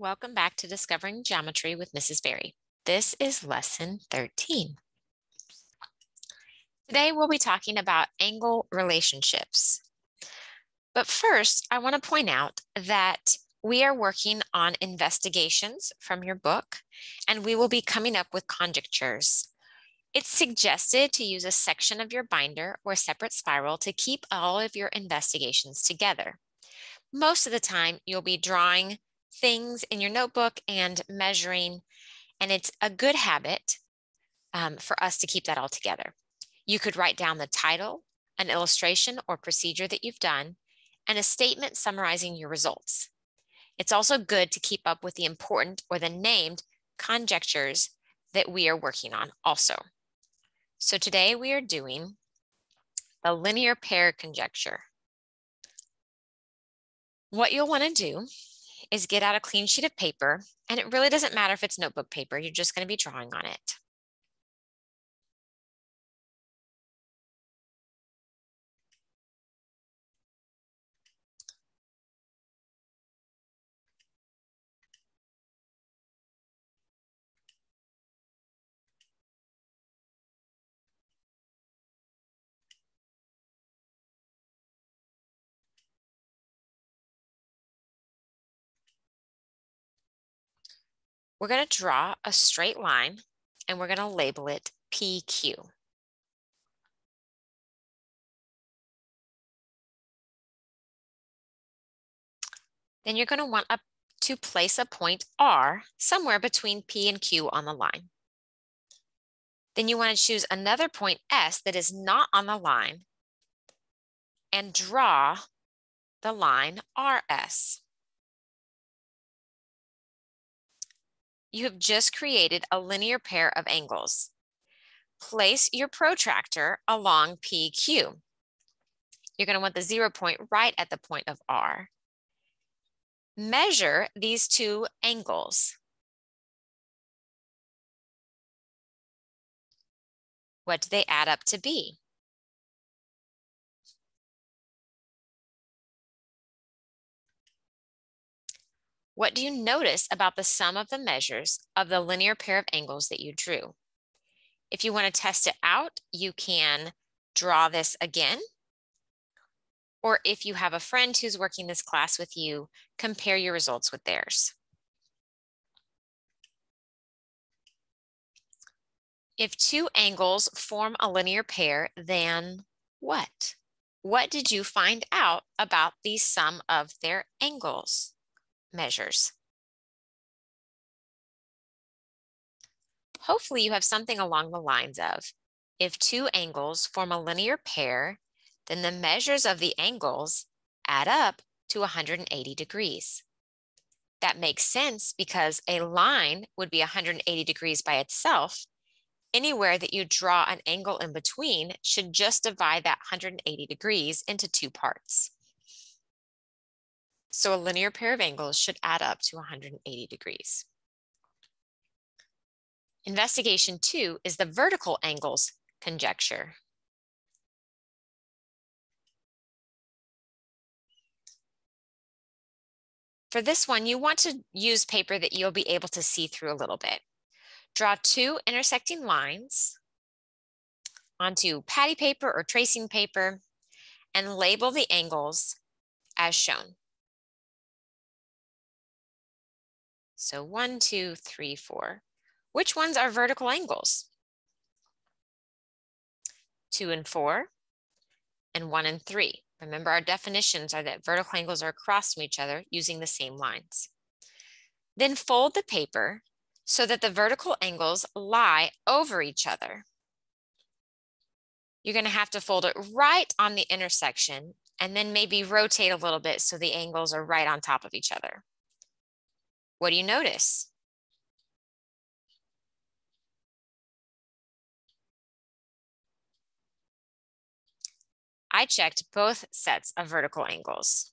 Welcome back to Discovering Geometry with Mrs. Berry. This is lesson 13. Today we'll be talking about angle relationships. But first, I want to point out that we are working on investigations from your book, and we will be coming up with conjectures. It's suggested to use a section of your binder or separate spiral to keep all of your investigations together. Most of the time, you'll be drawing things in your notebook and measuring. And it's a good habit um, for us to keep that all together. You could write down the title, an illustration or procedure that you've done, and a statement summarizing your results. It's also good to keep up with the important or the named conjectures that we are working on also. So today we are doing the linear pair conjecture. What you'll want to do is get out a clean sheet of paper, and it really doesn't matter if it's notebook paper, you're just going to be drawing on it. We're going to draw a straight line and we're going to label it PQ. Then you're going to want a, to place a point R somewhere between P and Q on the line. Then you want to choose another point S that is not on the line and draw the line RS. You have just created a linear pair of angles. Place your protractor along PQ. You're going to want the zero point right at the point of R. Measure these two angles. What do they add up to be? What do you notice about the sum of the measures of the linear pair of angles that you drew? If you want to test it out, you can draw this again. Or if you have a friend who's working this class with you, compare your results with theirs. If two angles form a linear pair, then what? What did you find out about the sum of their angles? Measures. Hopefully you have something along the lines of, if two angles form a linear pair, then the measures of the angles add up to 180 degrees. That makes sense because a line would be 180 degrees by itself. Anywhere that you draw an angle in between should just divide that 180 degrees into two parts. So a linear pair of angles should add up to 180 degrees. Investigation two is the vertical angles conjecture. For this one, you want to use paper that you'll be able to see through a little bit. Draw two intersecting lines onto patty paper or tracing paper and label the angles as shown. So one, two, three, four. Which ones are vertical angles? Two and four, and one and three. Remember our definitions are that vertical angles are across from each other using the same lines. Then fold the paper so that the vertical angles lie over each other. You're gonna have to fold it right on the intersection and then maybe rotate a little bit so the angles are right on top of each other. What do you notice? I checked both sets of vertical angles.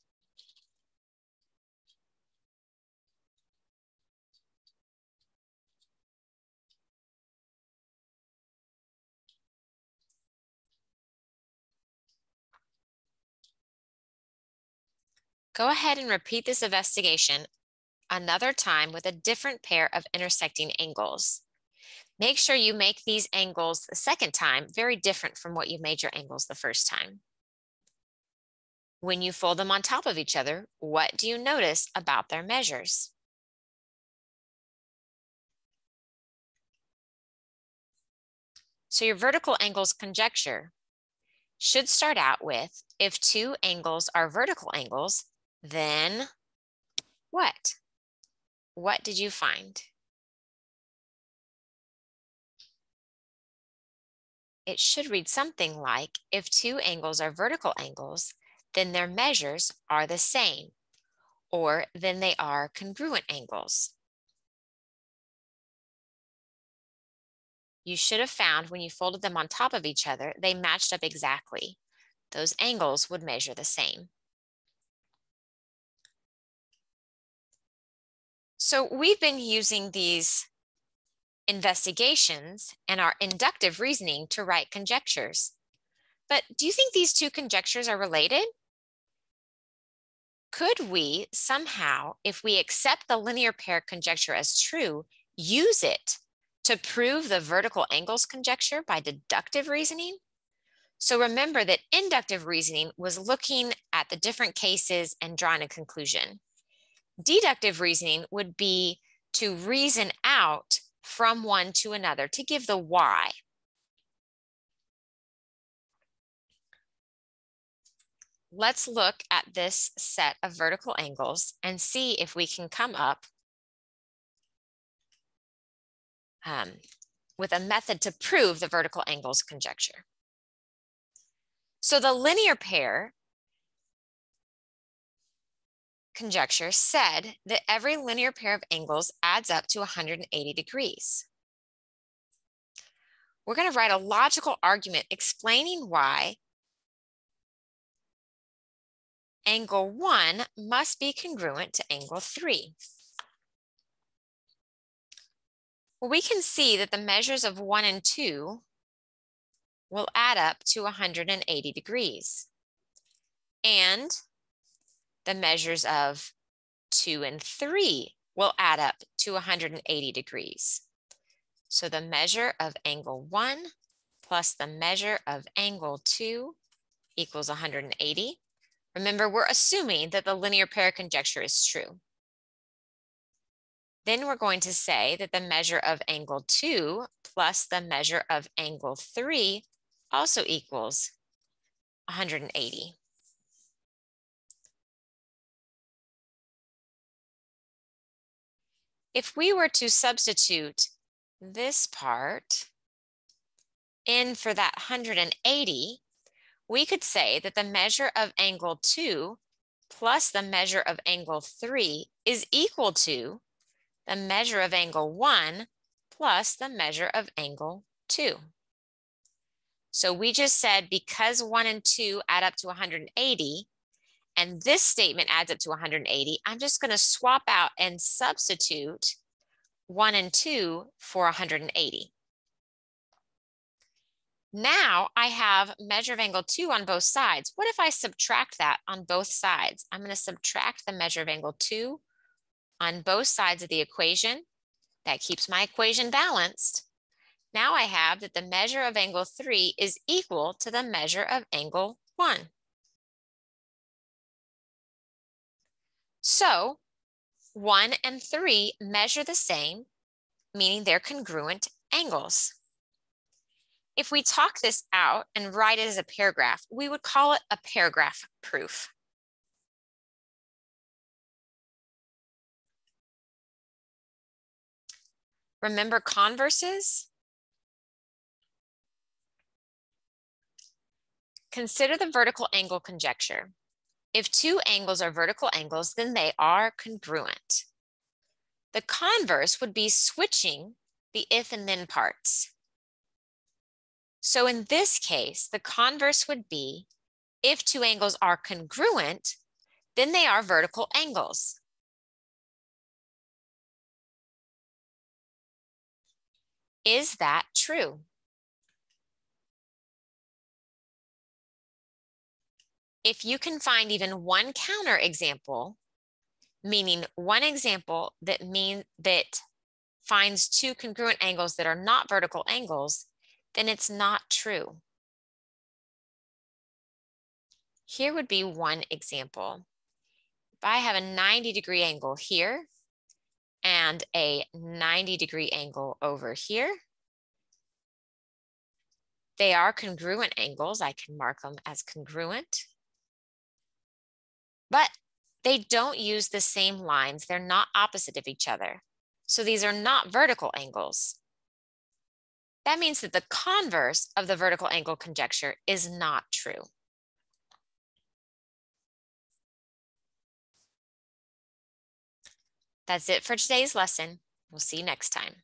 Go ahead and repeat this investigation another time with a different pair of intersecting angles. Make sure you make these angles the second time very different from what you made your angles the first time. When you fold them on top of each other, what do you notice about their measures? So your vertical angles conjecture should start out with, if two angles are vertical angles, then what? What did you find? It should read something like, if two angles are vertical angles, then their measures are the same, or then they are congruent angles. You should have found when you folded them on top of each other, they matched up exactly. Those angles would measure the same. So we've been using these investigations and our inductive reasoning to write conjectures. But do you think these two conjectures are related? Could we somehow, if we accept the linear pair conjecture as true, use it to prove the vertical angles conjecture by deductive reasoning? So remember that inductive reasoning was looking at the different cases and drawing a conclusion. Deductive reasoning would be to reason out from one to another to give the why. let's look at this set of vertical angles and see if we can come up um, with a method to prove the vertical angles conjecture. So the linear pair conjecture said that every linear pair of angles adds up to 180 degrees. We're going to write a logical argument explaining why angle 1 must be congruent to angle 3. Well, we can see that the measures of 1 and 2 will add up to 180 degrees. And the measures of 2 and 3 will add up to 180 degrees. So the measure of angle 1 plus the measure of angle 2 equals 180. Remember, we're assuming that the linear pair conjecture is true. Then we're going to say that the measure of angle 2 plus the measure of angle 3 also equals 180. If we were to substitute this part in for that 180, we could say that the measure of angle 2 plus the measure of angle 3 is equal to the measure of angle 1 plus the measure of angle 2. So we just said because 1 and 2 add up to 180, and this statement adds up to 180, I'm just going to swap out and substitute 1 and 2 for 180. Now I have measure of angle two on both sides. What if I subtract that on both sides? I'm going to subtract the measure of angle two on both sides of the equation. That keeps my equation balanced. Now I have that the measure of angle three is equal to the measure of angle one. So one and three measure the same, meaning they're congruent angles. If we talk this out and write it as a paragraph, we would call it a paragraph proof. Remember converses? Consider the vertical angle conjecture. If two angles are vertical angles, then they are congruent. The converse would be switching the if and then parts. So in this case, the converse would be if two angles are congruent, then they are vertical angles. Is that true? If you can find even one counter example, meaning one example that mean that finds two congruent angles that are not vertical angles, then it's not true. Here would be one example. If I have a 90 degree angle here and a 90 degree angle over here, they are congruent angles. I can mark them as congruent. But they don't use the same lines. They're not opposite of each other. So these are not vertical angles. That means that the converse of the vertical angle conjecture is not true. That's it for today's lesson. We'll see you next time.